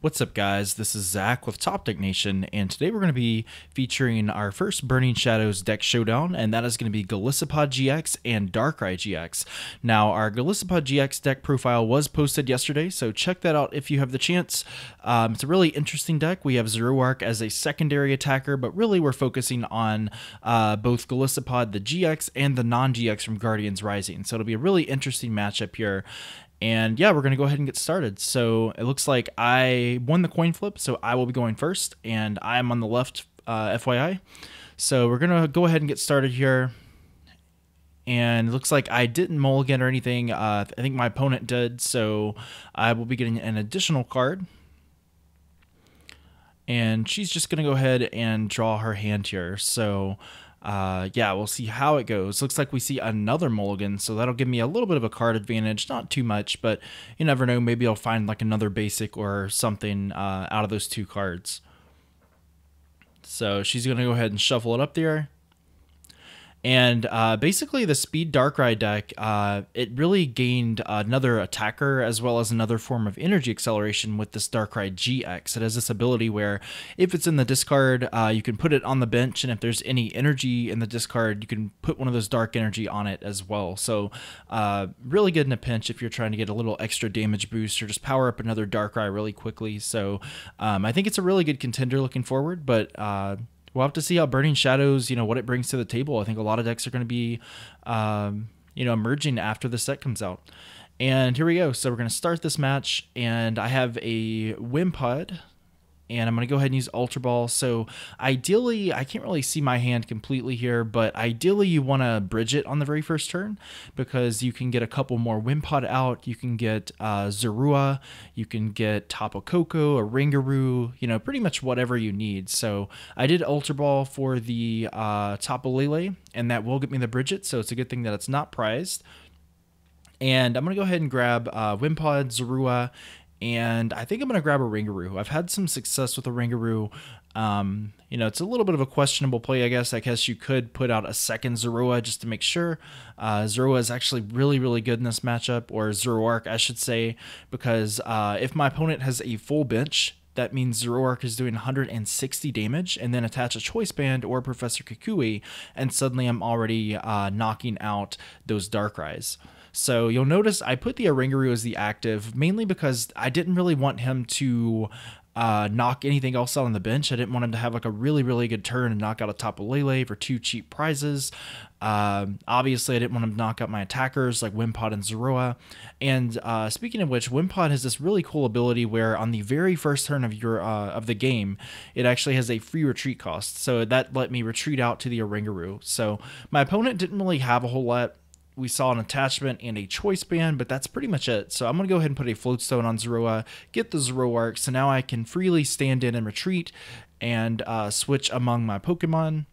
What's up, guys? This is Zach with Top Deck Nation, and today we're going to be featuring our first Burning Shadows deck showdown, and that is going to be Golisopod GX and Darkrai GX. Now, our Golisopod GX deck profile was posted yesterday, so check that out if you have the chance. Um, it's a really interesting deck. We have Zoroark as a secondary attacker, but really we're focusing on uh, both Golisopod, the GX, and the non GX from Guardians Rising. So it'll be a really interesting matchup here. And yeah, we're going to go ahead and get started. So it looks like I won the coin flip, so I will be going first, and I'm on the left, uh, FYI. So we're going to go ahead and get started here. And it looks like I didn't mulligan or anything. Uh, I think my opponent did, so I will be getting an additional card. And she's just going to go ahead and draw her hand here. So uh, yeah, we'll see how it goes. Looks like we see another mulligan, so that'll give me a little bit of a card advantage. Not too much, but you never know. Maybe I'll find like another basic or something uh, out of those two cards. So she's going to go ahead and shuffle it up there. And uh, basically, the Speed Darkrai deck, uh, it really gained another attacker as well as another form of energy acceleration with this Darkrai GX. It has this ability where if it's in the discard, uh, you can put it on the bench, and if there's any energy in the discard, you can put one of those dark energy on it as well. So, uh, really good in a pinch if you're trying to get a little extra damage boost or just power up another Darkrai really quickly. So, um, I think it's a really good contender looking forward, but uh, we'll have to see how Burning Shadows, you know, what it brings to the table. I think a lot of decks are going to be, um, you know, emerging after the set comes out. And here we go. So we're going to start this match, and I have a Wimpod and I'm going to go ahead and use Ultra Ball. So ideally, I can't really see my hand completely here, but ideally you want to bridge it on the very first turn because you can get a couple more Wimpod out. You can get uh, Zorua, you can get Tapu Koko, Oranguru, you know, pretty much whatever you need. So I did Ultra Ball for the uh, Lele, and that will get me the Brigette, so it's a good thing that it's not prized. And I'm going to go ahead and grab uh, Wimpod, Zorua, and I think I'm going to grab Oranguru. I've had some success with Oranguru. Um, you know, it's a little bit of a questionable play, I guess. I guess you could put out a second Zorua just to make sure. Uh, Zorua is actually really, really good in this matchup, or Zoroark, I should say, because uh, if my opponent has a full bench, that means Zoroark is doing 160 damage, and then attach a Choice Band or Professor Kukui, and suddenly I'm already uh, knocking out those Darkrai's. So you'll notice I put the Oranguru as the active mainly because I didn't really want him to uh, knock anything else out on the bench. I didn't want him to have like a really, really good turn and knock out a Tapu Lele for two cheap prizes. Um, obviously, I didn't want him to knock out my attackers like Wimpod and Zorua. And uh, speaking of which, Wimpod has this really cool ability where on the very first turn of your uh, of the game, it actually has a free retreat cost. So that let me retreat out to the Oranguru. So my opponent didn't really have a whole lot we saw an attachment and a choice band, but that's pretty much it. So I'm going to go ahead and put a floatstone on Zorua, get the Zoroark, so now I can freely stand in and retreat and uh, switch among my Pokemon.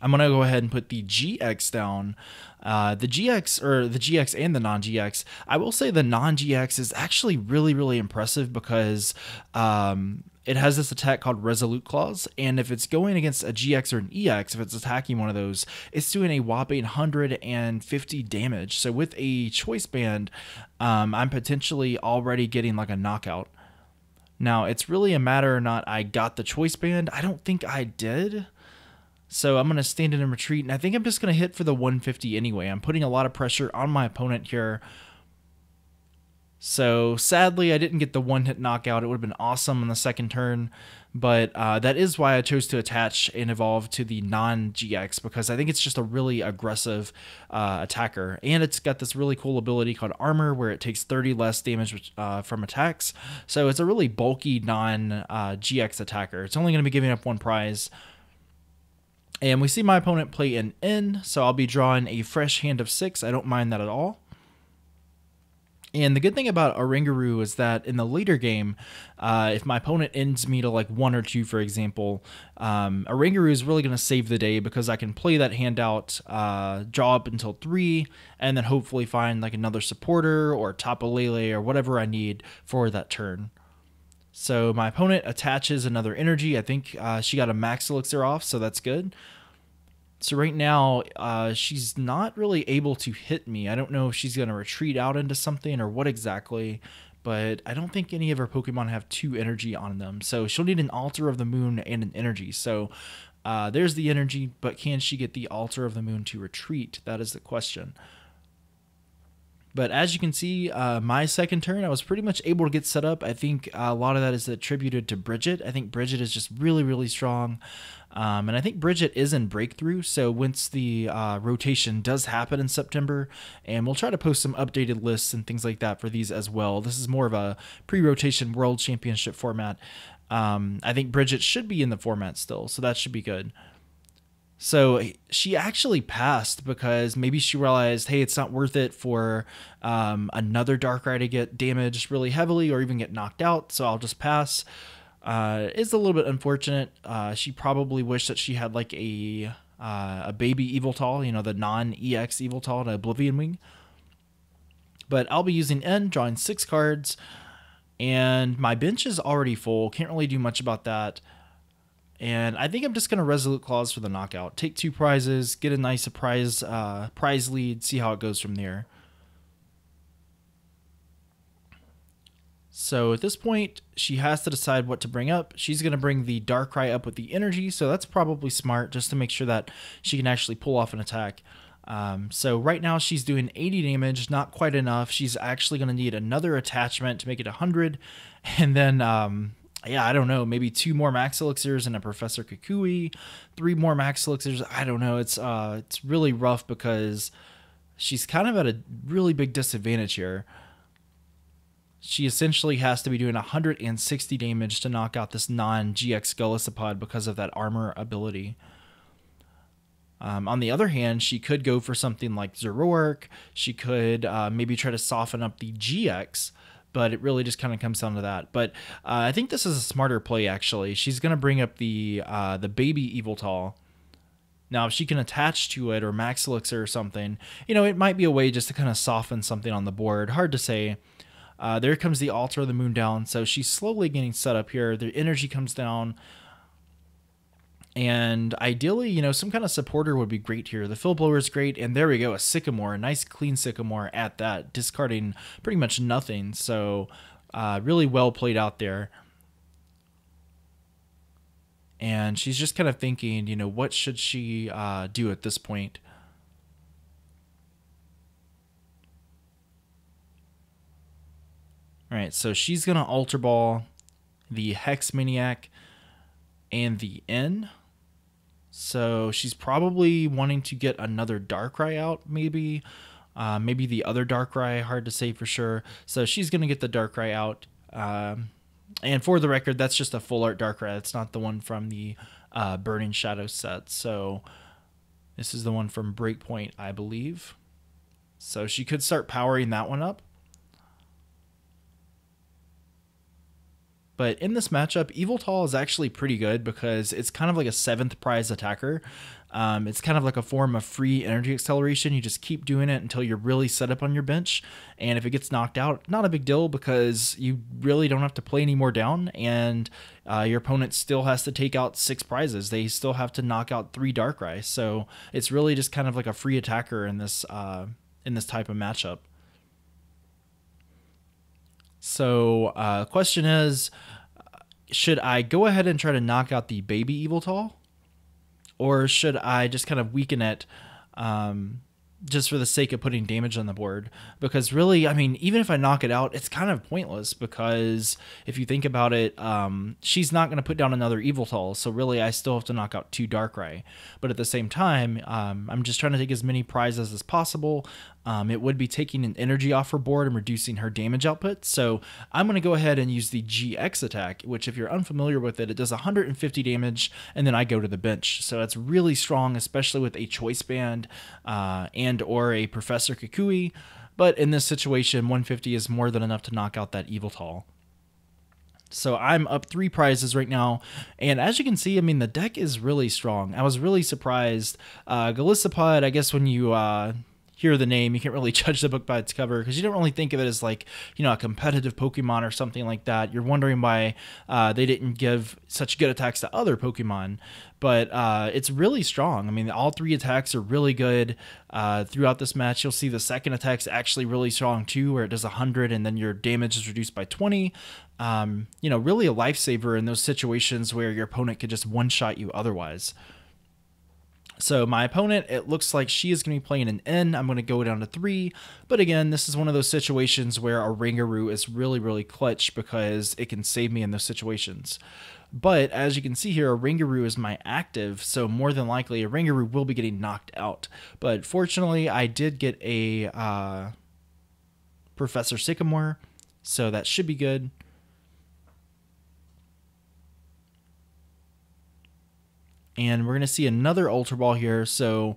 I'm going to go ahead and put the GX down. Uh, the GX, or the GX and the non GX, I will say the non GX is actually really, really impressive because um, it has this attack called Resolute Claws, and if it's going against a GX or an EX, if it's attacking one of those, it's doing a whopping 150 damage. So with a Choice Band, um, I'm potentially already getting like a knockout. Now, it's really a matter or not I got the Choice Band. I don't think I did. So I'm going to stand in and retreat, and I think I'm just going to hit for the 150 anyway. I'm putting a lot of pressure on my opponent here so sadly, I didn't get the one hit knockout. It would have been awesome on the second turn, but uh, that is why I chose to attach and evolve to the non GX because I think it's just a really aggressive uh, attacker. And it's got this really cool ability called Armor where it takes 30 less damage uh, from attacks. So it's a really bulky non uh, GX attacker. It's only going to be giving up one prize. And we see my opponent play an N, so I'll be drawing a fresh hand of six. I don't mind that at all. And the good thing about Oranguru is that in the later game, uh, if my opponent ends me to like one or two, for example, um, Oranguru is really going to save the day because I can play that hand out, uh, draw up until three, and then hopefully find like another supporter or Tapu Lele or whatever I need for that turn. So my opponent attaches another energy. I think uh, she got a max elixir off, so that's good. So right now, uh, she's not really able to hit me. I don't know if she's going to retreat out into something or what exactly, but I don't think any of her Pokemon have two energy on them. So she'll need an Altar of the Moon and an energy. So uh, there's the energy, but can she get the Altar of the Moon to retreat? That is the question. But as you can see, uh, my second turn, I was pretty much able to get set up. I think a lot of that is attributed to Brigette. I think Brigette is just really, really strong. Um, and I think Brigette is in breakthrough. So once the uh, rotation does happen in September, and we'll try to post some updated lists and things like that for these as well. This is more of a pre rotation world championship format. Um, I think Brigette should be in the format still. So that should be good. So she actually passed because maybe she realized, hey, it's not worth it for um, another Darkrai to get damaged really heavily or even get knocked out. So I'll just pass. Uh, it's a little bit unfortunate. Uh, she probably wished that she had like a uh, a baby Yveltal, you know, the non EX Yveltal, to Oblivion Wing. But I'll be using N, drawing six cards, and my bench is already full. Can't really do much about that. And I think I'm just gonna Resolute Claws for the knockout. Take two prizes, get a nice prize uh, prize lead, see how it goes from there. So at this point, she has to decide what to bring up. She's going to bring the Darkrai up with the energy, so that's probably smart just to make sure that she can actually pull off an attack. Um, so right now she's doing 80 damage, not quite enough. She's actually going to need another attachment to make it 100, and then um, yeah, I don't know, maybe two more max elixirs and a Professor Kukui, three more max elixirs. I don't know. It's uh, it's really rough because she's kind of at a really big disadvantage here. She essentially has to be doing 160 damage to knock out this non-GX Golisopod because of that armor ability. Um, on the other hand, she could go for something like Zoroark. She could uh, maybe try to soften up the GX but it really just kind of comes down to that. But uh, I think this is a smarter play actually. She's gonna bring up the uh, the baby Yveltal. Now, if she can attach to it or Max Elixir or something, you know, it might be a way just to kind of soften something on the board. Hard to say. Uh, there comes the Altar of the Moon down, so she's slowly getting set up here. The energy comes down. And ideally, you know, some kind of supporter would be great here. The Field Blower is great, and there we go, a sycamore, a nice clean sycamore at that, discarding pretty much nothing. So uh, really well played out there. And she's just kind of thinking, you know, what should she uh, do at this point? All right, so she's gonna Ultra Ball the Hex Maniac and the N. So she's probably wanting to get another Darkrai out, maybe. Uh, maybe the other Darkrai, hard to say for sure. So she's going to get the Darkrai out. Um, and for the record, that's just a full art Darkrai. It's not the one from the uh, Burning Shadow set. So this is the one from Breakpoint, I believe. So she could start powering that one up. But in this matchup, Yveltal is actually pretty good because it's kind of like a seventh prize attacker. Um, it's kind of like a form of free energy acceleration. You just keep doing it until you're really set up on your bench. And if it gets knocked out, not a big deal because you really don't have to play any more down. And uh, your opponent still has to take out six prizes. They still have to knock out three Darkrai. So it's really just kind of like a free attacker in this uh, in this type of matchup. So, uh, question is, should I go ahead and try to knock out the baby Yveltal, or should I just kind of weaken it? Um, just for the sake of putting damage on the board. Because really, I mean, even if I knock it out, it's kind of pointless because if you think about it, um, she's not going to put down another Yveltal. So really, I still have to knock out two Darkrai. But at the same time, um, I'm just trying to take as many prizes as possible. Um, it would be taking an energy off her board and reducing her damage output. So I'm going to go ahead and use the GX attack, which if you're unfamiliar with it, it does 150 damage and then I go to the bench. So that's really strong, especially with a choice band uh, and or a Professor Kukui. But in this situation, 150 is more than enough to knock out that Yveltal. So I'm up three prizes right now. And as you can see, I mean, the deck is really strong. I was really surprised. Uh, Golisopod, I guess when you uh, hear the name, you can't really judge the book by its cover because you don't really think of it as like, you know, a competitive Pokemon or something like that. You're wondering why uh, they didn't give such good attacks to other Pokemon. But uh, it's really strong. I mean, all three attacks are really good uh, throughout this match. You'll see the second attack's actually really strong too, where it does 100 and then your damage is reduced by 20. Um, you know, really a lifesaver in those situations where your opponent could just one shot you otherwise. So my opponent, it looks like she is going to be playing an N. I'm going to go down to three. But again, this is one of those situations where Oranguru is really, really clutch because it can save me in those situations. But as you can see here, Oranguru is my active, so more than likely Oranguru will be getting knocked out. But fortunately, I did get a uh, Professor Sycamore, so that should be good. And we're going to see another Ultra Ball here. So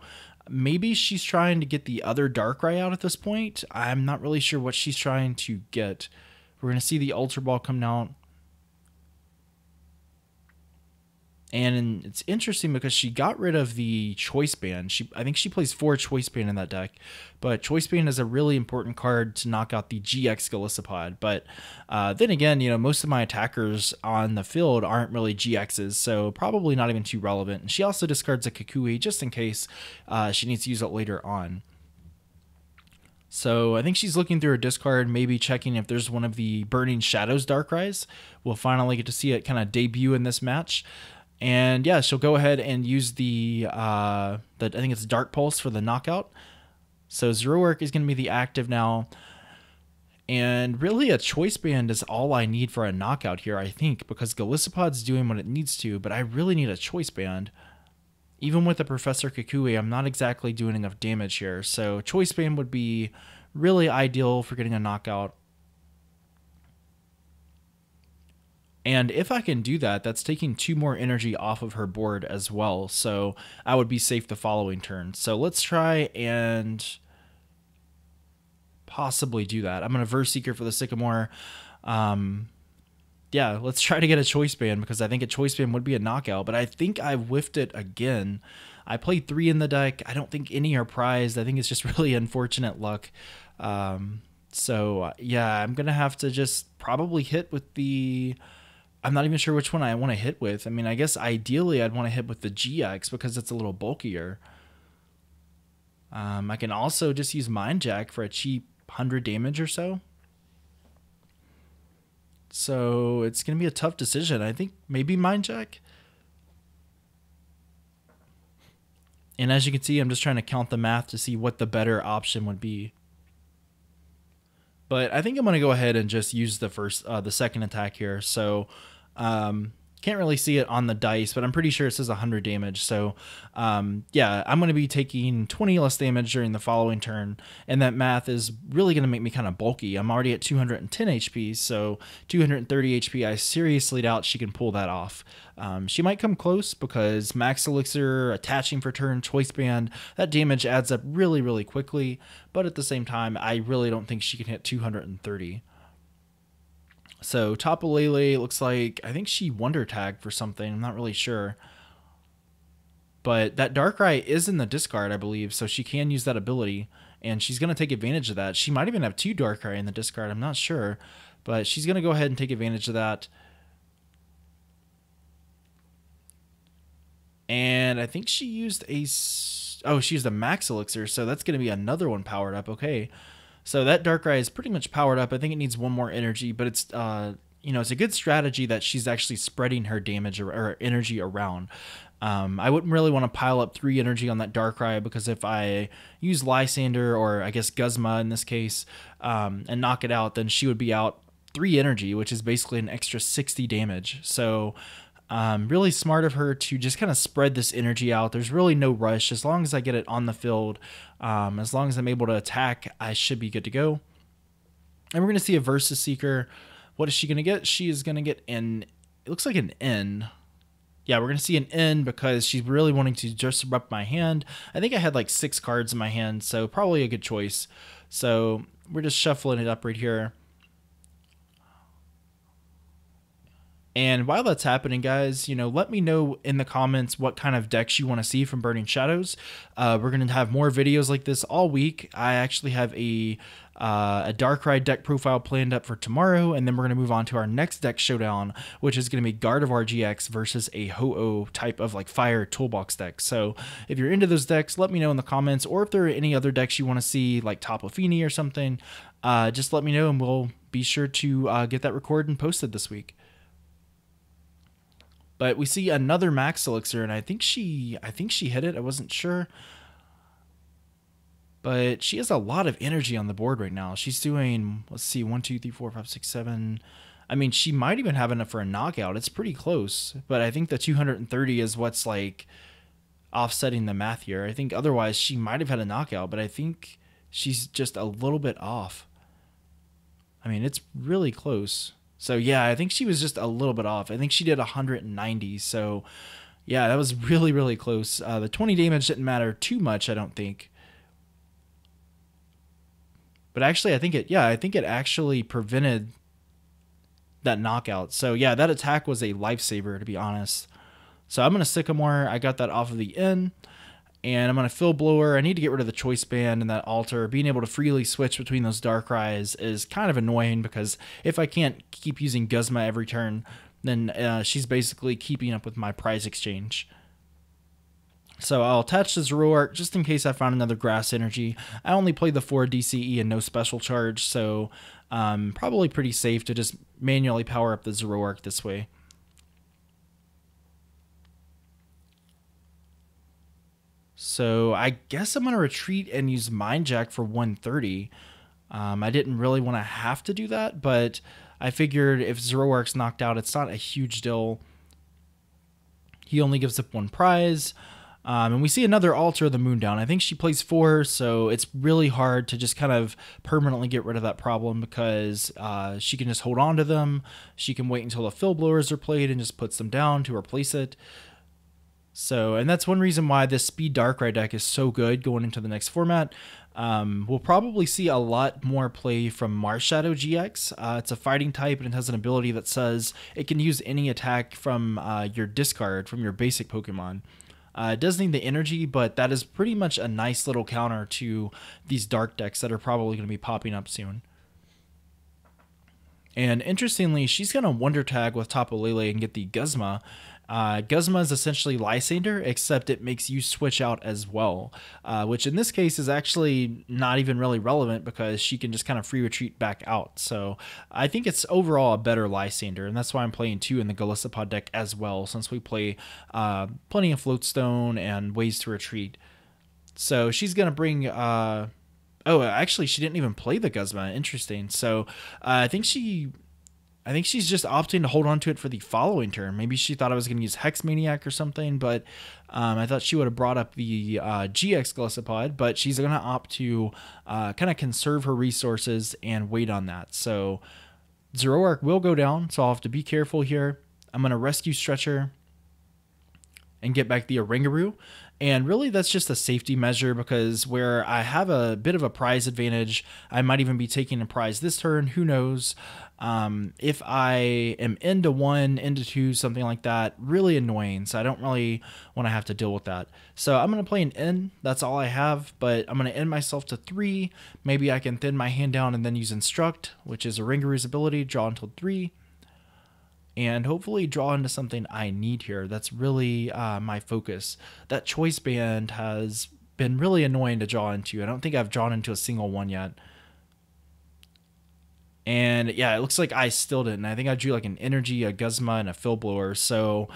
maybe she's trying to get the other Darkrai out at this point. I'm not really sure what she's trying to get. We're going to see the Ultra Ball come out. And it's interesting because she got rid of the choice band. She I think she plays four choice band in that deck, but choice band is a really important card to knock out the GX Golisopod. But uh, then again, you know most of my attackers on the field aren't really GXs, so probably not even too relevant. And she also discards a Kukui just in case uh, she needs to use it later on. So I think she's looking through her discard, maybe checking if there's one of the Burning Shadows Darkrai's. We'll finally get to see it kind of debut in this match. And yeah, she'll go ahead and use the, uh, the I think it's Dark Pulse for the knockout. So Zoroark is going to be the active now. And really, a choice band is all I need for a knockout here, I think, because Golisopod's doing what it needs to, but I really need a choice band. Even with the Professor Kukui, I'm not exactly doing enough damage here, so choice band would be really ideal for getting a knockout. And if I can do that, that's taking two more energy off of her board as well. So I would be safe the following turn. So let's try and possibly do that. I'm going to Verse Seeker for the Sycamore. Um, yeah, let's try to get a choice band because I think a choice band would be a knockout, but I think I whiffed it again. I played three in the deck. I don't think any are prized. I think it's just really unfortunate luck. Um, so yeah, I'm gonna have to just probably hit with the I'm not even sure which one I want to hit with. I mean, I guess ideally I'd want to hit with the GX because it's a little bulkier. Um, I can also just use Mind Jack for a cheap 100 damage or so. So it's going to be a tough decision. I think maybe Mind Jack. And as you can see, I'm just trying to count the math to see what the better option would be. But I think I'm going to go ahead and just use the first, uh, the second attack here. So um, can't really see it on the dice, but I'm pretty sure it says 100 damage. So, um, yeah, I'm going to be taking 20 less damage during the following turn, and that math is really going to make me kind of bulky. I'm already at 210 HP, so 230 HP. I seriously doubt she can pull that off. Um, she might come close because Max Elixir, attaching for turn, Choice Band, that damage adds up really, really quickly. But at the same time, I really don't think she can hit 230. So Tapu Lele looks like I think she Wonder Tagged for something. I'm not really sure. But that Darkrai is in the discard, I believe, so she can use that ability, and she's gonna take advantage of that. She might even have two Darkrai in the discard. I'm not sure, but she's gonna go ahead and take advantage of that. And I think she used a oh she used a Max Elixir, so that's gonna be another one powered up. Okay. So that Darkrai is pretty much powered up. I think it needs one more energy, but it's uh, you know it's a good strategy that she's actually spreading her damage or, or energy around. Um, I wouldn't really want to pile up three energy on that Darkrai because if I use Lysander or I guess Guzma in this case um, and knock it out, then she would be out three energy, which is basically an extra 60 damage. So um, really smart of her to just kind of spread this energy out. There's really no rush. As long as I get it on the field, um, as long as I'm able to attack, I should be good to go. And we're going to see a Versus Seeker. What is she going to get? She is going to get an, it looks like an N. Yeah, we're going to see an N because she's really wanting to just disrupt my hand. I think I had like six cards in my hand, so probably a good choice. So we're just shuffling it up right here. And while that's happening, guys, you know, let me know in the comments what kind of decks you want to see from Burning Shadows. Uh, we're going to have more videos like this all week. I actually have a uh, a Darkrai deck profile planned up for tomorrow, and then we're going to move on to our next deck showdown, which is going to be Guard Gardevoir GX versus a Ho-Oh type of like fire toolbox deck. So if you're into those decks, let me know in the comments, or if there are any other decks you want to see, like Tapu Fini or something, uh, just let me know, and we'll be sure to uh, get that recorded and posted this week. But we see another Max Elixir, and I think she, I think she hit it. I wasn't sure but she has a lot of energy on the board right now. She's doing, let's see, one, two, three, four, five, six, seven. I mean, she might even have enough for a knockout. It's pretty close, but I think the 230 is what's like offsetting the math here. I think otherwise she might have had a knockout, but I think she's just a little bit off. I mean, it's really close. So yeah, I think she was just a little bit off. I think she did 190. So yeah, that was really really close. Uh, the 20 damage didn't matter too much, I don't think. But actually, I think it, yeah, I think it actually prevented that knockout. So yeah, that attack was a lifesaver, to be honest. So I'm to Sycamore. I got that off of the N. And I'm on a Field Blower. I need to get rid of the Choice Band and that Altar. Being able to freely switch between those Darkrai's is kind of annoying because if I can't keep using Guzma every turn, then uh, she's basically keeping up with my prize exchange. So I'll attach the Zoroark just in case I found another grass energy. I only play the 4 DCE and no special charge, so um, probably pretty safe to just manually power up the Zoroark this way. So I guess I'm going to retreat and use Mind Jack for 130. Um, I didn't really want to have to do that, but I figured if Zero Zoroark's knocked out, it's not a huge deal. He only gives up one prize. Um, and we see another Altar of the Moondown. I think she plays four, so it's really hard to just kind of permanently get rid of that problem because uh, she can just hold on to them. She can wait until the Field Blowers are played and just puts them down to replace it. So, and that's one reason why this Speed Darkrai deck is so good going into the next format. Um, we'll probably see a lot more play from Marshadow GX. Uh, it's a fighting type and it has an ability that says it can use any attack from uh, your discard, from your basic Pokemon. Uh, it does need the energy, but that is pretty much a nice little counter to these dark decks that are probably going to be popping up soon. And interestingly, she's going to Wonder Tag with Tapu Lele and get the Guzma, uh, Guzma is essentially Lysander, except it makes you switch out as well, uh, which in this case is actually not even really relevant because she can just kind of free retreat back out. So I think it's overall a better Lysander, and that's why I'm playing two in the Golisopod deck as well, since we play uh, plenty of Floatstone and ways to retreat. So she's going to bring. Uh, oh, actually, she didn't even play the Guzma. Interesting. So uh, I think she I think she's just opting to hold on to it for the following turn. Maybe she thought I was going to use Hex Maniac or something, but um, I thought she would have brought up the uh, GX Golisopod, but she's going to opt to uh, kind of conserve her resources and wait on that. So Zoroark will go down, so I'll have to be careful here. I'm going to rescue Stretcher and get back the Oranguru. And really, that's just a safety measure because where I have a bit of a prize advantage, I might even be taking a prize this turn. Who knows? Um, if I am into one, into two, something like that, really annoying. So I don't really want to have to deal with that. So I'm going to play an N. That's all I have, but I'm going to end myself to three. Maybe I can thin my hand down and then use Instruct, which is a Oranguru's ability, draw until three and hopefully draw into something I need here. That's really uh, my focus. That choice band has been really annoying to draw into. I don't think I've drawn into a single one yet. And yeah, it looks like I still didn't. I think I drew like an energy, a Guzma, and a Field Blower. So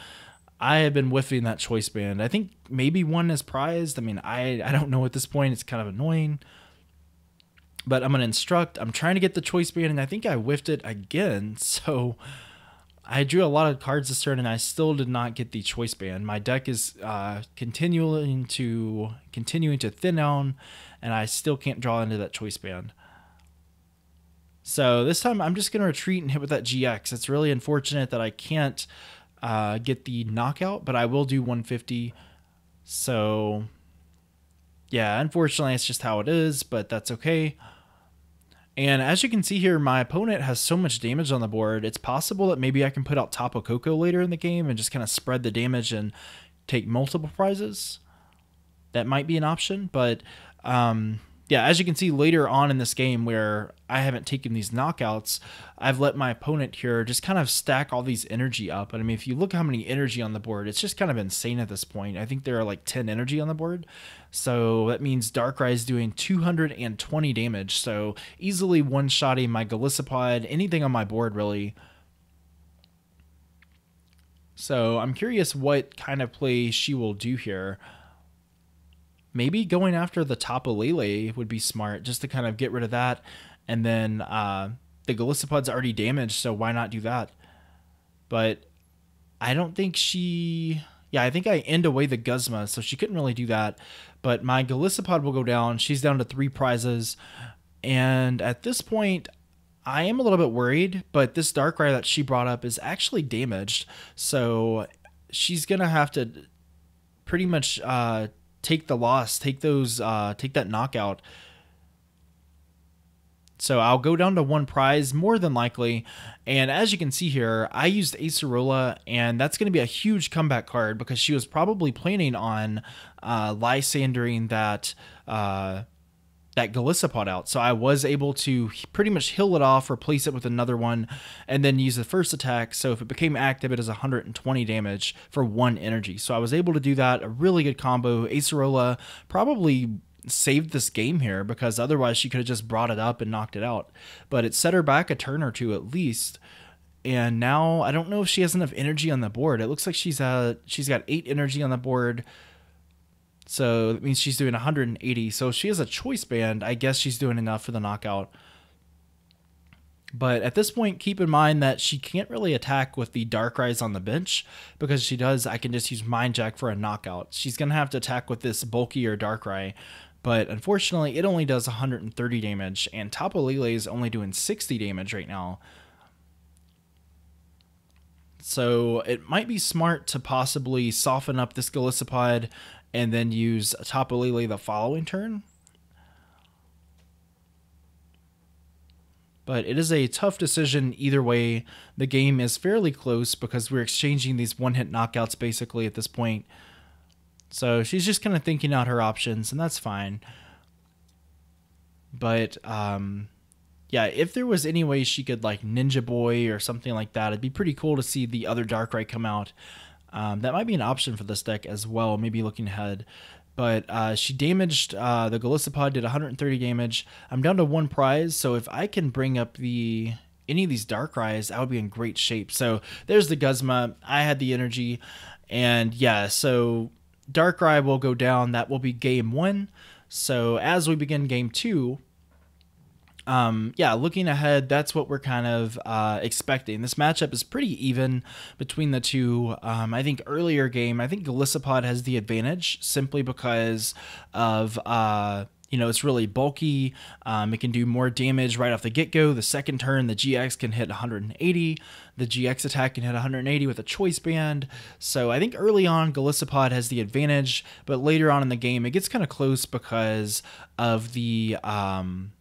I have been whiffing that choice band. I think maybe one is prized. I mean, I I don't know at this point. It's kind of annoying. But I'm gonna instruct. I'm trying to get the choice band, and I think I whiffed it again. So I drew a lot of cards this turn, and I still did not get the choice band. My deck is uh, continuing to continuing to thin down, and I still can't draw into that choice band. So this time I'm just going to retreat and hit with that GX. It's really unfortunate that I can't uh, get the knockout, but I will do 150. So yeah, unfortunately, it's just how it is, but that's okay. And as you can see here, my opponent has so much damage on the board. It's possible that maybe I can put out Tapu Koko later in the game and just kind of spread the damage and take multiple prizes. That might be an option, but um, yeah, as you can see later on in this game where I haven't taken these knockouts, I've let my opponent here just kind of stack all these energy up. And I mean, if you look how many energy on the board, it's just kind of insane at this point. I think there are like 10 energy on the board. So that means Darkrai is doing 220 damage. So easily one-shotting my Golisopod, anything on my board really. So I'm curious what kind of play she will do here maybe going after the Tapu Lele would be smart just to kind of get rid of that. And then uh, the Golisopod's already damaged, so why not do that? But I don't think she. Yeah, I think I end away the Guzma, so she couldn't really do that. But my Golisopod will go down. She's down to three prizes. And at this point, I am a little bit worried, but this Darkrai that she brought up is actually damaged. So she's going to have to pretty much uh, take the loss, take those, uh, take that knockout. So I'll go down to one prize more than likely. And as you can see here, I used Acerola, and that's going to be a huge comeback card because she was probably planning on uh, Lysandering that uh, that Golisopod out. So I was able to pretty much heal it off, replace it with another one, and then use the first attack. So if it became active, it does 120 damage for one energy. So I was able to do that. A really good combo. Acerola probably saved this game here because otherwise she could have just brought it up and knocked it out. But it set her back a turn or two at least. And now I don't know if she has enough energy on the board. It looks like she's uh she's got eight energy on the board. So that means she's doing 180. So she has a choice band, I guess she's doing enough for the knockout. But at this point, keep in mind that she can't really attack with the Darkrai's on the bench because she does. I can just use Mind Jack for a knockout. She's gonna have to attack with this bulkier Darkrai, but unfortunately, it only does 130 damage, and Tapu Lele is only doing 60 damage right now. So it might be smart to possibly soften up this Golisopod and then use Tapu Lele the following turn. But it is a tough decision either way. The game is fairly close because we're exchanging these one hit knockouts basically at this point. So she's just kind of thinking out her options, and that's fine. But um, yeah, if there was any way she could like Ninja Boy or something like that, it'd be pretty cool to see the other Darkrai come out. Um, that might be an option for this deck as well, maybe looking ahead. But uh, she damaged uh, the Golisopod, did 130 damage. I'm down to one prize, so if I can bring up the any of these Darkrai's, I would be in great shape. So there's the Guzma. I had the energy, and yeah, so Darkrai will go down. That will be game one. So as we begin game two, um, yeah, looking ahead, that's what we're kind of uh, expecting. This matchup is pretty even between the two. Um, I think earlier game, I think Golisopod has the advantage simply because of. Uh, you know, it's really bulky. Um, it can do more damage right off the get go. The second turn, the GX can hit 180. The GX attack can hit 180 with a choice band. So I think early on, Golisopod has the advantage, but later on in the game, it gets kind of close because of the. Um,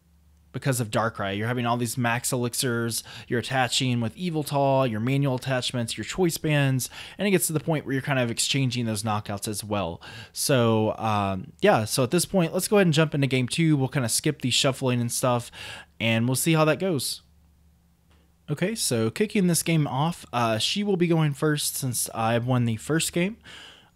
because of Darkrai. You're having all these max elixirs, you're attaching with Yveltal, your manual attachments, your choice bands, and it gets to the point where you're kind of exchanging those knockouts as well. So, um, yeah, so at this point, let's go ahead and jump into game two. We'll kind of skip the shuffling and stuff, and we'll see how that goes. Okay, so kicking this game off, uh, she will be going first since I've won the first game.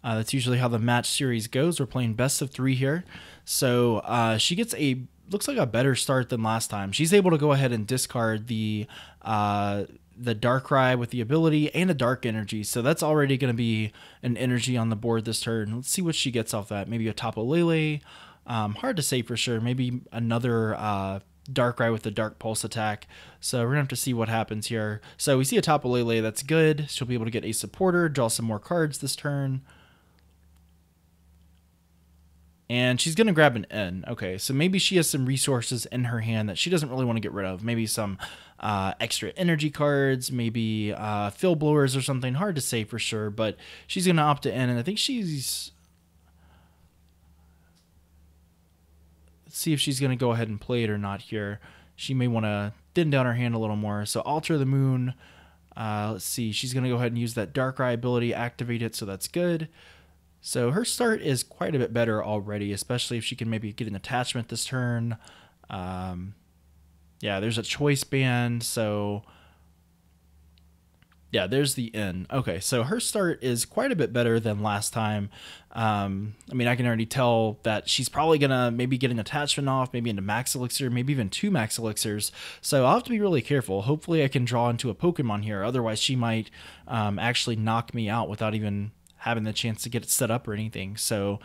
Uh, that's usually how the match series goes. We're playing best of three here. So uh, she gets a looks like a better start than last time. She's able to go ahead and discard the uh, the Darkrai with the ability and a Dark Energy, so that's already going to be an energy on the board this turn. Let's see what she gets off that. Maybe a Tapu Lele. Um, hard to say for sure. Maybe another uh, Darkrai with the Dark Pulse attack. So we're gonna have to see what happens here. So we see a Tapu Lele, that's good. She'll be able to get a supporter, draw some more cards this turn and she's going to grab an N. Okay, so maybe she has some resources in her hand that she doesn't really want to get rid of. Maybe some uh, extra energy cards, maybe uh, Field Blowers or something. Hard to say for sure, but she's going to opt to N, and I think she's. Let's see if she's going to go ahead and play it or not here. she may want to thin down her hand a little more. So Altar the Moon, uh, let's see, she's going to go ahead and use that Darkrai ability, activate it, so that's good. So her start is quite a bit better already, especially if she can maybe get an attachment this turn. Um, yeah, there's a choice band, so yeah, there's the N. Okay, so her start is quite a bit better than last time. Um, I mean, I can already tell that she's probably gonna maybe get an attachment off, maybe into Max Elixir, maybe even two Max Elixirs. So I'll have to be really careful. Hopefully, I can draw into a Pokemon here. Otherwise, she might um, actually knock me out without even having the chance to get it set up or anything. So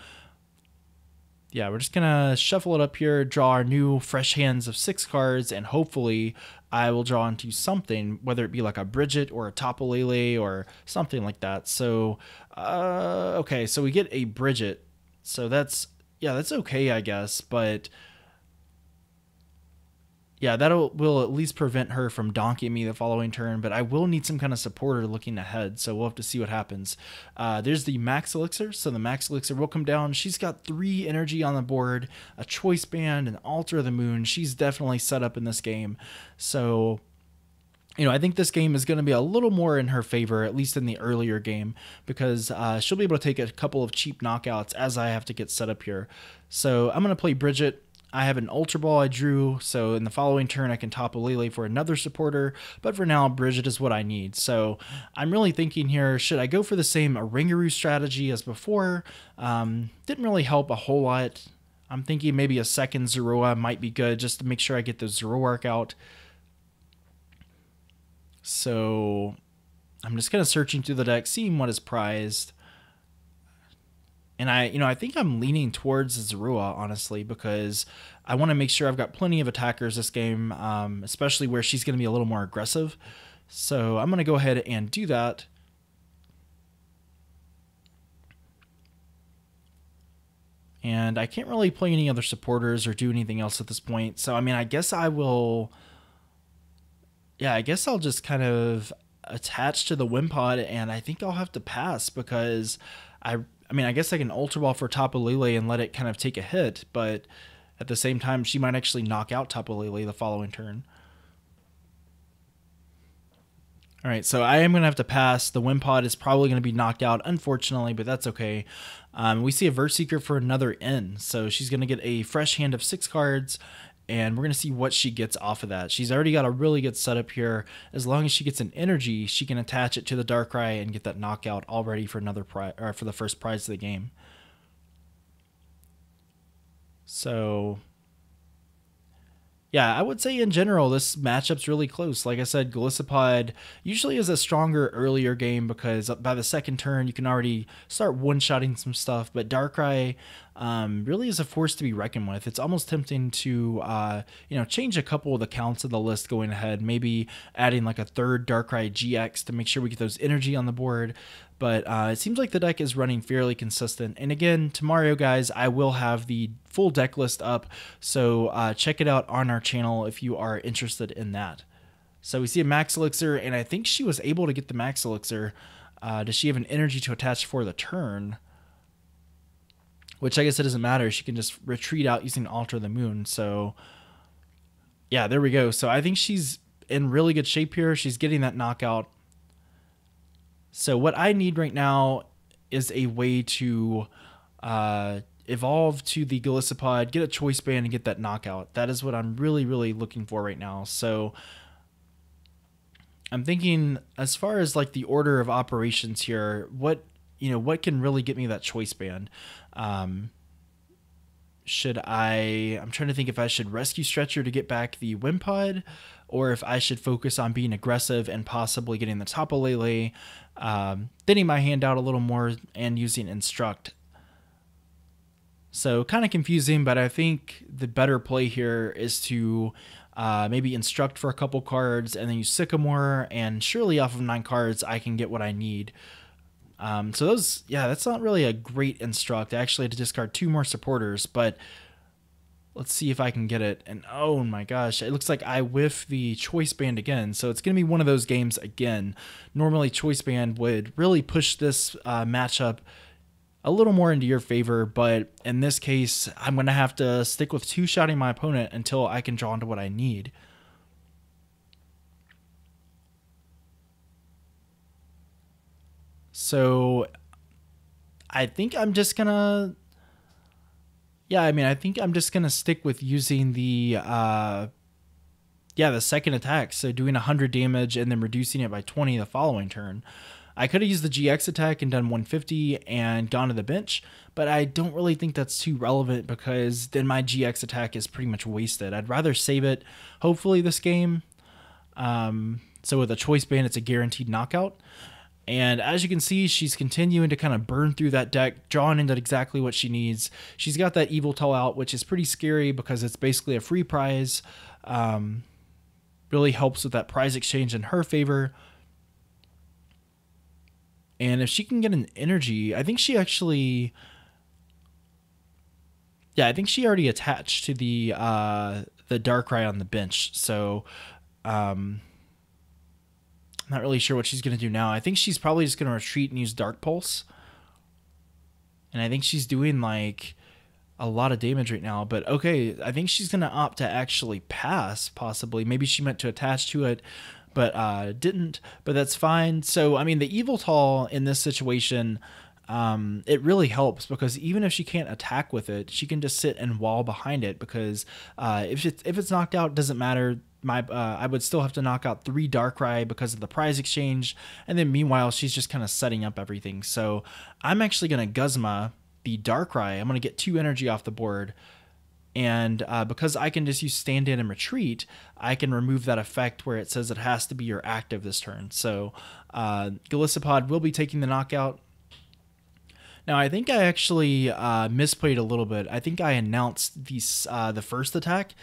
yeah, we're just gonna shuffle it up here, draw our new fresh hands of six cards, and hopefully I will draw into something, whether it be like a Brigette or a Tapu Lele or something like that. So, uh, okay, so we get a Brigette. So that's, yeah, that's okay, I guess, but yeah, that'll will at least prevent her from donking me the following turn, but I will need some kind of supporter looking ahead, so we'll have to see what happens. Uh, there's the Max Elixir, so the Max Elixir will come down. She's got three energy on the board, a Choice Band, an Altar of the Moon. She's definitely set up in this game, so you know, I think this game is going to be a little more in her favor, at least in the earlier game, because uh, she'll be able to take a couple of cheap knockouts as I have to get set up here. So I'm going to play Brigette. I have an Ultra Ball I drew, so in the following turn I can Tapu Lele for another supporter, but for now Brigette is what I need. So I'm really thinking here, should I go for the same Oranguru strategy as before? Um, didn't really help a whole lot. I'm thinking maybe a second Zorua might be good just to make sure I get the Zoroark out. So I'm just kind of searching through the deck, seeing what is prized and I, you know, I think I'm leaning towards Zorua, honestly because I want to make sure I've got plenty of attackers this game, um, especially where she's going to be a little more aggressive. So I'm going to go ahead and do that. And I can't really play any other supporters or do anything else at this point. So I mean, I guess I will. Yeah, I guess I'll just kind of attach to the Wimpod, and I think I'll have to pass because I I mean, I guess I can Ultra Ball for Tapu Lele and let it kind of take a hit, but at the same time, she might actually knock out Tapu Lele the following turn. All right, so I am going to have to pass. The Wimpod is probably going to be knocked out, unfortunately, but that's okay. Um, we see a VirtSeeker for another N, so she's going to get a fresh hand of six cards, and we're going to see what she gets off of that. She's already got a really good setup here. As long as she gets an energy, she can attach it to the Darkrai and get that knockout all ready for another prize or for the first prize of the game. So yeah, I would say in general this matchup's really close. Like I said, Golisopod usually is a stronger earlier game because by the second turn you can already start one-shotting some stuff. But Darkrai um, really is a force to be reckoned with. It's almost tempting to uh, you know change a couple of the counts of the list going ahead. Maybe adding like a third Darkrai GX to make sure we get those energy on the board but uh, it seems like the deck is running fairly consistent. And again, tomorrow, guys, I will have the full deck list up, so uh, check it out on our channel if you are interested in that. So we see a Max Elixir, and I think she was able to get the Max Elixir. Uh, does she have an energy to attach for the turn? Which I guess it doesn't matter. She can just retreat out using Altar the Moon. So, yeah, there we go. So I think she's in really good shape here. She's getting that knockout. So what I need right now is a way to uh, evolve to the Golisopod, get a choice band, and get that knockout. That is what I'm really, really looking for right now. So I'm thinking as far as like the order of operations here, what you know, what can really get me that choice band? Um, should I? I'm trying to think if I should rescue Stretcher to get back the Wimpod, or if I should focus on being aggressive and possibly getting the Tapu Lele um, thinning my hand out a little more and using instruct. So kind of confusing, but I think the better play here is to uh, maybe instruct for a couple cards and then use Sycamore, and surely off of nine cards I can get what I need. Um, so those, yeah, that's not really a great instruct. I actually had to discard two more supporters, but Let's see if I can get it. And oh my gosh, it looks like I whiff the choice band again. So it's going to be one of those games again. Normally, choice band would really push this uh, matchup a little more into your favor, but in this case, I'm going to have to stick with two shotting my opponent until I can draw into what I need. So I think I'm just going to yeah, I mean, I think I'm just gonna stick with using the uh, yeah, the second attack. So doing 100 damage and then reducing it by 20 the following turn. I could have used the GX attack and done 150 and gone to the bench, but I don't really think that's too relevant because then my GX attack is pretty much wasted. I'd rather save it, hopefully, this game. Um, so with a choice band, it's a guaranteed knockout. And as you can see, she's continuing to kind of burn through that deck, drawing into exactly what she needs. She's got that Yveltal out, which is pretty scary because it's basically a free prize. Um, really helps with that prize exchange in her favor. And if she can get an energy, I think she actually. Yeah, I think she already attached to the uh, the Darkrai on the bench. So um, not really sure what she's going to do now. I think she's probably just going to retreat and use Dark Pulse. And I think she's doing like a lot of damage right now. But okay, I think she's going to opt to actually pass, possibly. Maybe she meant to attach to it, but uh, didn't. But that's fine. So, I mean, the Yveltal in this situation. Um, it really helps because even if she can't attack with it, she can just sit and wall behind it because uh, if it's if it's knocked out, doesn't matter my uh, I would still have to knock out three Darkrai because of the prize exchange, and then meanwhile she's just kind of setting up everything. So I'm actually gonna Guzma the Darkrai. I'm gonna get two energy off the board, and uh, because I can just use stand in and retreat, I can remove that effect where it says it has to be your active this turn. So uh, Golisopod will be taking the knockout. Now I think I actually uh, misplayed a little bit. I think I announced these uh, the first attack.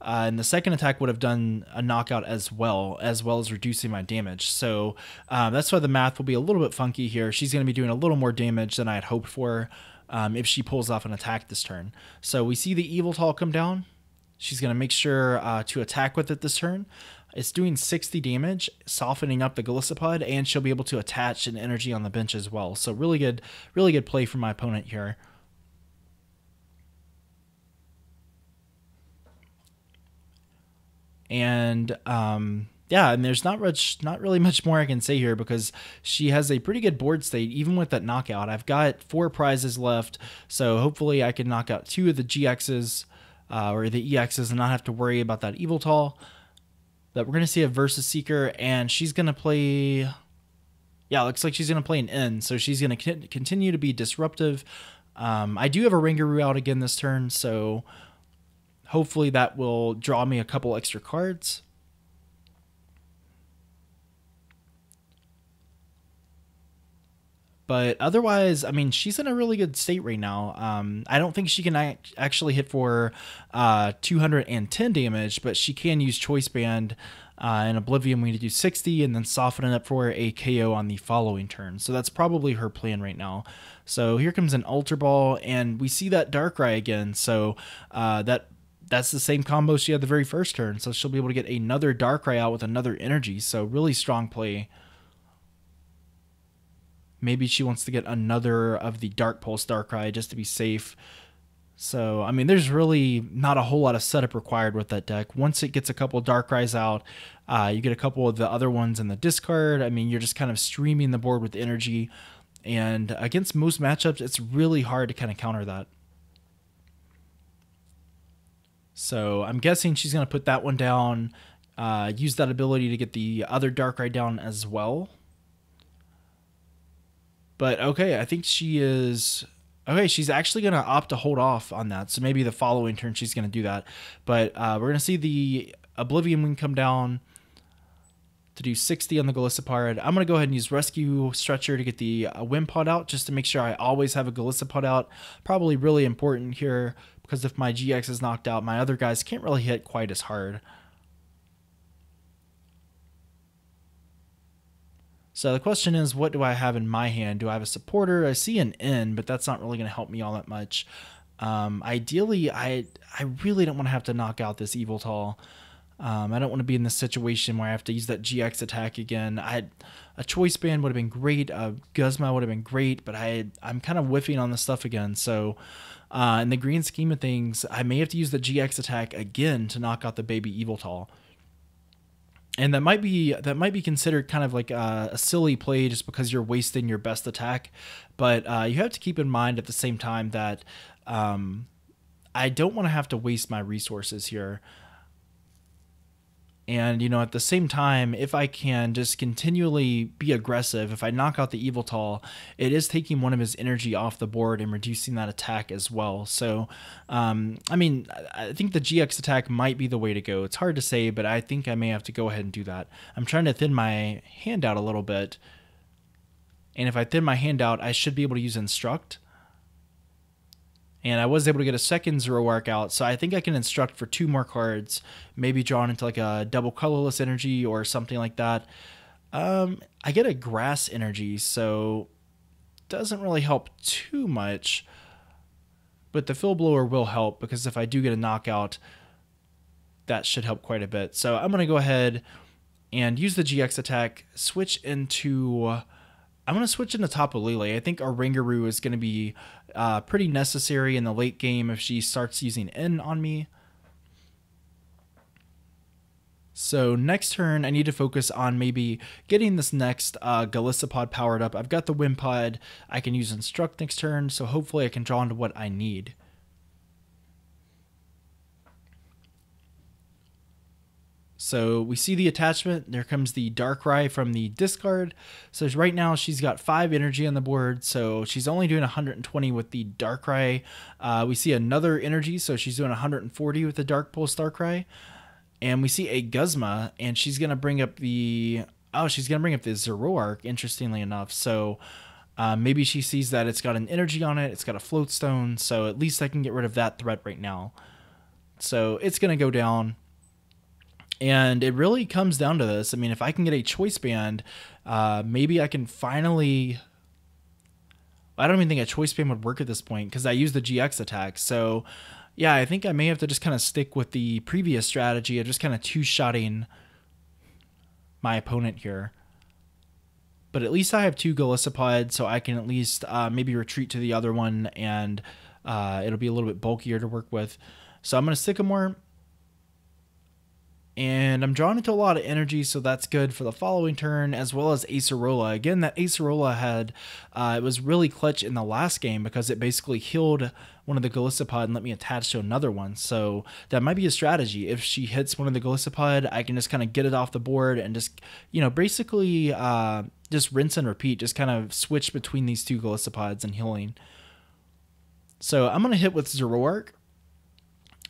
Uh, and the second attack would have done a knockout as well, as well as reducing my damage. So uh, that's why the math will be a little bit funky here. She's going to be doing a little more damage than I had hoped for um, if she pulls off an attack this turn. So we see the Yveltal come down. She's going to make sure uh, to attack with it this turn. It's doing 60 damage, softening up the Golisopod, and she'll be able to attach an energy on the bench as well. So really good, really good play from my opponent here. and um, yeah, and there's not much, not really much more I can say here because she has a pretty good board state, even with that knockout. I've got four prizes left, so hopefully I can knock out two of the GXs uh, or the EXs and not have to worry about that Yveltal. That we're gonna see a Versus Seeker, and she's gonna play. Yeah, looks like she's gonna play an N, so she's gonna continue to be disruptive. Um, I do have a Oranguru out again this turn, so Hopefully that will draw me a couple extra cards. But otherwise, I mean, she's in a really good state right now. Um, I don't think she can act- actually hit for uh, 210 damage, but she can use Choice Band uh, and Oblivion Wing to do 60 and then soften it up for a KO on the following turn. So that's probably her plan right now. So here comes an Ultra Ball, and we see that Darkrai again. So uh, that that's the same combo she had the very first turn. So she'll be able to get another Darkrai out with another energy. So really strong play. Maybe she wants to get another of the Dark Pulse Darkrai just to be safe. So, I mean, there's really not a whole lot of setup required with that deck. Once it gets a couple Dark Darkrai's out, uh, you get a couple of the other ones in the discard. I mean, you're just kind of streaming the board with energy. And against most matchups, it's really hard to kind of counter that. So I'm guessing she's going to put that one down, uh, use that ability to get the other Dark Darkrai down as well. But okay, I think she is. Okay, she's actually going to opt to hold off on that. So maybe the following turn she's going to do that. But uh, we're going to see the Oblivion Wing come down to do 60 on the Golisopod. I'm going to go ahead and use Rescue Stretcher to get the uh, Wimpod out just to make sure I always have a Golisopod out. Probably really important here because if my GX is knocked out, my other guys can't really hit quite as hard. So the question is, what do I have in my hand? Do I have a supporter? I see an N, but that's not really going to help me all that much. Um, ideally, I I really don't want to have to knock out this Yveltal. Um, I don't want to be in this situation where I have to use that GX attack again. I a choice band would have been great, a Guzma would have been great, but I I'm kind of whiffing on this stuff again. So, uh, in the green scheme of things, I may have to use the GX attack again to knock out the baby Yveltal and that might be that might be considered kind of like a, a, silly play just because you're wasting your best attack. But uh, you have to keep in mind at the same time that um, i don't want to have to waste my resources here and, you know, at the same time, if I can just continually be aggressive, if I knock out the Yveltal, it is taking one of his energy off the board and reducing that attack as well. So, um, I mean, I think the GX attack might be the way to go. It's hard to say, but I think I may have to go ahead and do that. I'm trying to thin my hand out a little bit. And if I thin my hand out, I should be able to use Instruct and I was able to get a second Zoroark out, so I think I can instruct for two more cards, maybe drawn into like a double colorless energy or something like that. Um, I get a grass energy, so doesn't really help too much, but the Field Blower will help because if I do get a knockout, that should help quite a bit. So I'm gonna go ahead and use the GX attack, switch into I'm going to switch into Tapu Lele. I think Oranguru is going to be uh, pretty necessary in the late game if she starts using N on me. So next turn, I need to focus on maybe getting this next uh, Golisopod powered up. I've got the Wimpod. I can use Instruct next turn, so hopefully I can draw into what I need. So we see the attachment. There comes the Darkrai from the discard. So right now she's got five energy on the board. So she's only doing 120 with the Darkrai. Uh, we see another energy. So she's doing 140 with the Dark Pulse Darkrai. And we see a Guzma, and she's gonna bring up the oh, she's gonna bring up the Zoroark. Interestingly enough, so. Uh, maybe she sees that it's got an energy on it, it's got a float stone, so at least I can get rid of that threat right now. So it's going to go down. And it really comes down to this. I mean, if I can get a choice band, uh, maybe I can finally. I don't even think a choice band would work at this point because I use the GX attack. So, yeah, I think I may have to just kind of stick with the previous strategy of just kind of two shotting my opponent here. But at least I have two Golisopod, so I can at least uh, maybe retreat to the other one and uh, it'll be a little bit bulkier to work with. So I'm going to Sycamore and I'm drawn into a lot of energy, so that's good for the following turn, as well as Acerola. Again, that Acerola had, uh, it was really clutch in the last game because it basically healed one of the Golisopod and let me attach to another one. So that might be a strategy. If she hits one of the Golisopod, I can just kind of get it off the board and just, you know, basically uh, just rinse and repeat, just kind of switch between these two Golisopods and healing. So I'm going to hit with Zoroark.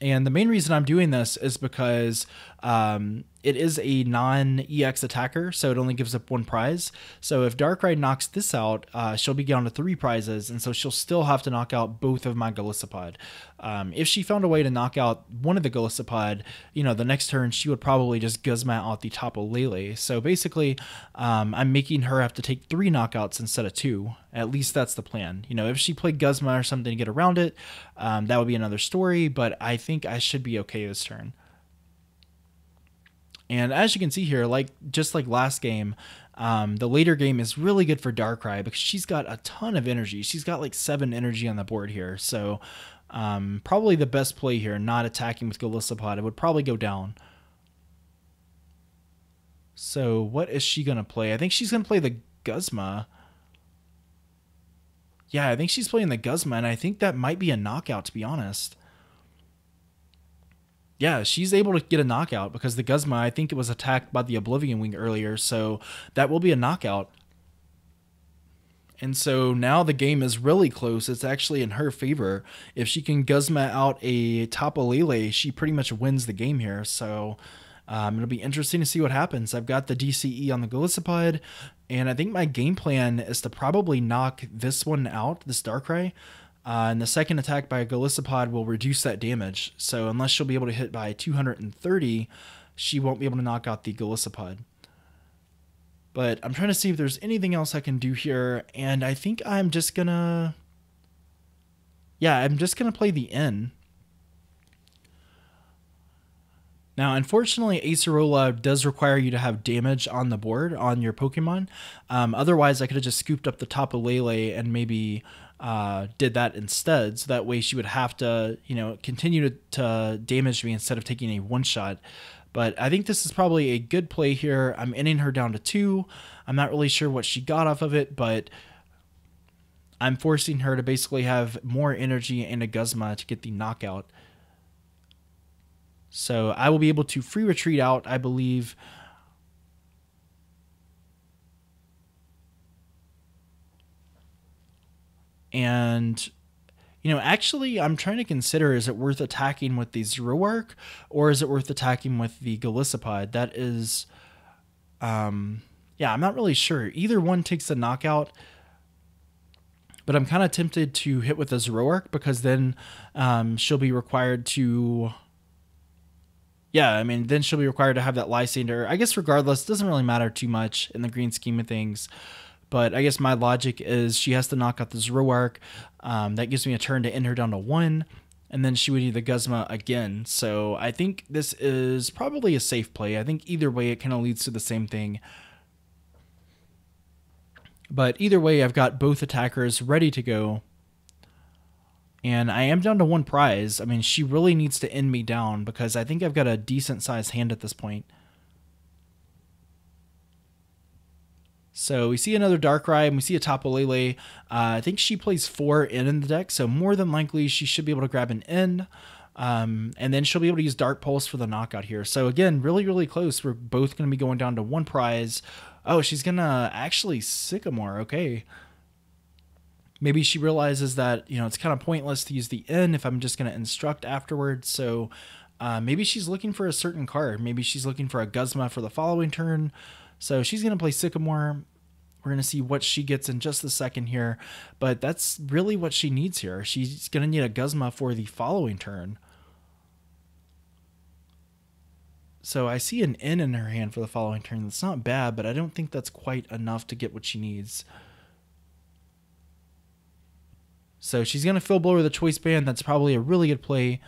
And the main reason I'm doing this is because um, it is a non EX attacker, so it only gives up one prize. So if Darkrai knocks this out, uh, she'll be down to three prizes, and so she'll still have to knock out both of my Golisopod. Um, if she found a way to knock out one of the Golisopod, you know, the next turn she would probably just Guzma out the Tapu Lele. So basically, um, I'm making her have to take three knockouts instead of two. At least that's the plan. You know, if she played Guzma or something to get around it, um, that would be another story, but I think I should be okay this turn. And as you can see here, like just like last game, um, the later game is really good for Darkrai because she's got a ton of energy. She's got like seven energy on the board here. So um, probably the best play here, not attacking with Golisopod. It would probably go down. So what is she going to play? I think she's going to play the Guzma. Yeah, I think she's playing the Guzma, and I think that might be a knockout, to be honest yeah, she's able to get a knockout because the Guzma, I think it was attacked by the Oblivion Wing earlier, so that will be a knockout. And so now the game is really close. It's actually in her favor. If she can Guzma out a Tapu Lele, she pretty much wins the game here. So um, it'll be interesting to see what happens. I've got the DCE on the Golisopod, and I think my game plan is to probably knock this one out, this Darkrai, uh, and the second attack by a Golisopod will reduce that damage. So unless she'll be able to hit by 230, she won't be able to knock out the Golisopod. But I'm trying to see if there's anything else I can do here, and I think I'm just gonna... Yeah, I'm just gonna play the N. Now, unfortunately, Acerola does require you to have damage on the board on your Pokemon. Um, otherwise, I could have just scooped up the Tapu Lele and maybe uh, did that instead. So that way she would have to, you know, continue to, to damage me instead of taking a one shot. But I think this is probably a good play here. I'm ending her down to two. I'm not really sure what she got off of it, but I'm forcing her to basically have more energy and a Guzma to get the knockout. So I will be able to free retreat out, I believe. And, you know, actually, I'm trying to consider is it worth attacking with the Zoroark or is it worth attacking with the Golisopod? That is, um, yeah, I'm not really sure. Either one takes a knockout but I'm kind of tempted to hit with a Zoroark because then um, she'll be required to yeah, I mean, then she'll be required to have that Lysander. I guess regardless, doesn't really matter too much in the green scheme of things. But I guess my logic is she has to knock out the Zoroark. Um, that gives me a turn to end her down to one. And then she would need the Guzma again. So I think this is probably a safe play. I think either way, it kind of leads to the same thing. But either way, I've got both attackers ready to go and I am down to one prize. I mean, she really needs to end me down because I think I've got a decent sized hand at this point. So we see another Darkrai and we see a Tapu Lele. Uh, I think she plays four in in the deck, so more than likely she should be able to grab an N. Um, and then she'll be able to use Dark Pulse for the knockout here. So again, really, really close. We're both going to be going down to one prize. Oh, she's going to actually Sycamore. Okay maybe she realizes that you know it's kind of pointless to use the N if I'm just going to instruct afterwards. So uh, maybe she's looking for a certain card. Maybe she's looking for a Guzma for the following turn. So she's going to play Sycamore. We're going to see what she gets in just a second here. But that's really what she needs here. She's going to need a Guzma for the following turn. So I see an N in her hand for the following turn. That's not bad, but I don't think that's quite enough to get what she needs. So she's going to Field Blower with a Choice Band. That's probably a really good play.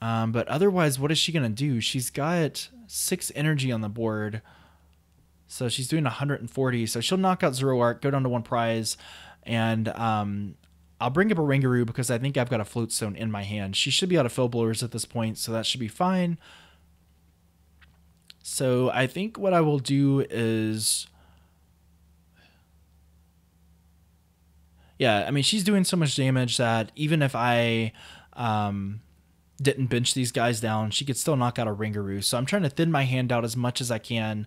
Um, but otherwise, what is she going to do? She's got six energy on the board. So she's doing 140. So she'll knock out Zero Zoroark, go down to one prize. And um, I'll bring up a Oranguru because I think I've got a Float Stone in my hand. She should be out of Field Blowers at this point, so that should be fine. So I think what I will do is yeah, I mean, she's doing so much damage that even if I um, didn't bench these guys down, she could still knock out a Oranguru. So I'm trying to thin my hand out as much as I can.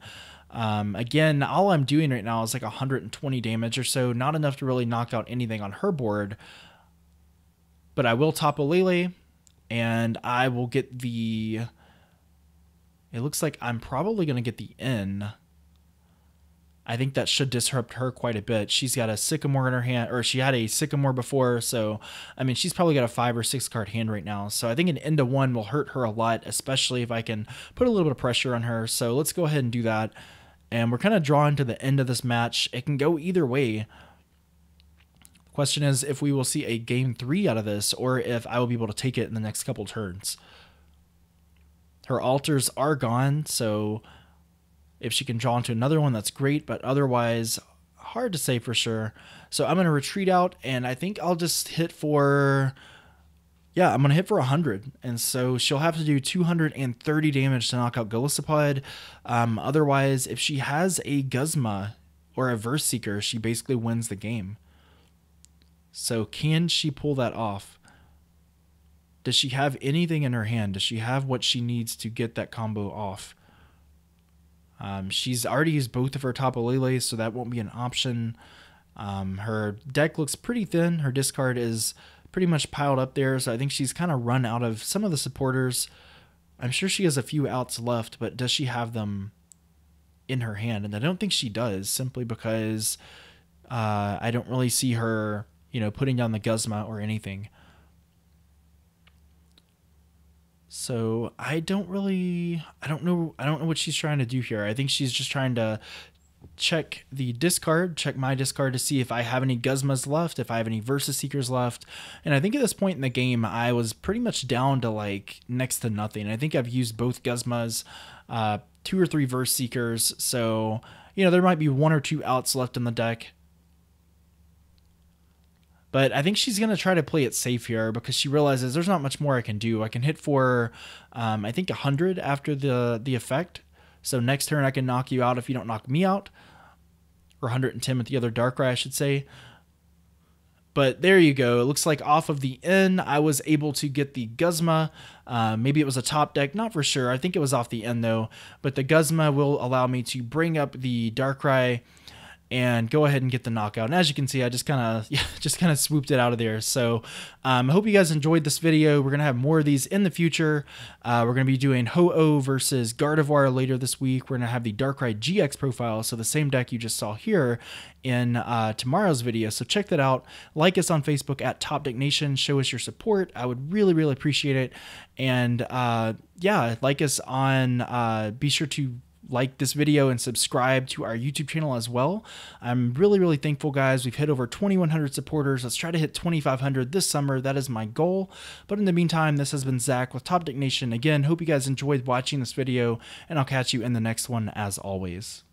Um, again, all I'm doing right now is like 120 damage or so, not enough to really knock out anything on her board. But I will Tapu Lele, and I will get the. It looks like I'm probably going to get the N. I think that should disrupt her quite a bit. She's got a sycamore in her hand, or she had a sycamore before. So, I mean, she's probably got a five or six card hand right now. So, I think an N to one will hurt her a lot, especially if I can put a little bit of pressure on her. So, let's go ahead and do that. And we're kind of drawn to the end of this match. It can go either way. The question is if we will see a game three out of this, or if I will be able to take it in the next couple turns. Her altars are gone, so if she can draw into another one, that's great, but otherwise, hard to say for sure. So I'm going to retreat out, and I think I'll just hit for. Yeah, I'm going to hit for 100. And so she'll have to do 230 damage to knock out Golisopod. Um, otherwise, if she has a Guzma or a Versus Seeker, she basically wins the game. So can she pull that off? Does she have anything in her hand? Does she have what she needs to get that combo off? Um, she's already used both of her Tapu Lele, so that won't be an option. Um, her deck looks pretty thin. Her discard is pretty much piled up there, so I think she's kind of run out of some of the supporters. I'm sure she has a few outs left, but does she have them in her hand? And I don't think she does, simply because uh, I don't really see her, you know, putting down the Guzma or anything. So I don't really I don't know I don't know what she's trying to do here. I think she's just trying to check the discard, check my discard to see if I have any Guzmas left, if I have any Versus Seekers left. And I think at this point in the game, I was pretty much down to like next to nothing. I think I've used both Guzmas, uh, two or three Versus Seekers. So, you know, there might be one or two outs left in the deck. But I think she's going to try to play it safe here because she realizes there's not much more I can do. I can hit for, um, I think, 100 after the, the effect. So next turn I can knock you out if you don't knock me out. Or 110 with the other Darkrai, I should say. But there you go. It looks like off of the N, I was able to get the Guzma. Uh, maybe it was a top deck, not for sure. I think it was off the N though. But the Guzma will allow me to bring up the Darkrai and go ahead and get the knockout. And as you can see, I just kind of yeah, just kind of swooped it out of there. So um, I hope you guys enjoyed this video. We're gonna have more of these in the future. Uh, we're gonna be doing Ho-Oh versus Gardevoir later this week. We're gonna have the Darkrai GX profile, so the same deck you just saw here in uh, tomorrow's video. So check that out. Like us on Facebook at Top Deck Nation. Show us your support. I would really really appreciate it. And uh, yeah, like us on. Uh, be sure to like this video and subscribe to our YouTube channel as well. I'm really, really thankful, guys. We've hit over 2,100 supporters. Let's try to hit 2,500 this summer. That is my goal. But in the meantime, this has been Zach with Top Deck Nation. Again, hope you guys enjoyed watching this video, and I'll catch you in the next one as always.